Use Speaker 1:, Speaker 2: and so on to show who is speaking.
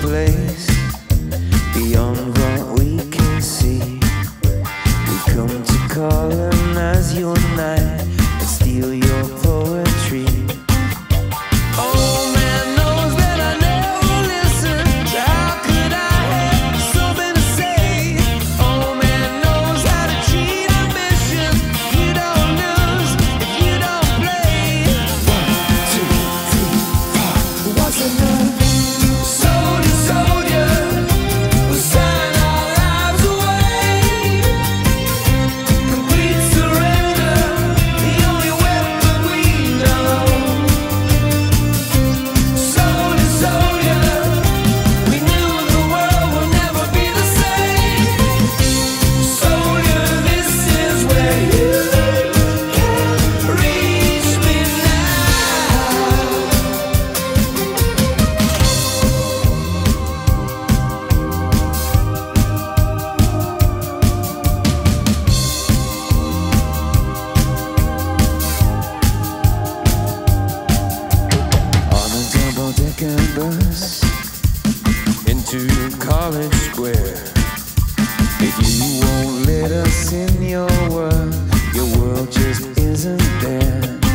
Speaker 1: place beyond to College Square. If you won't let us in your world, your world just isn't there.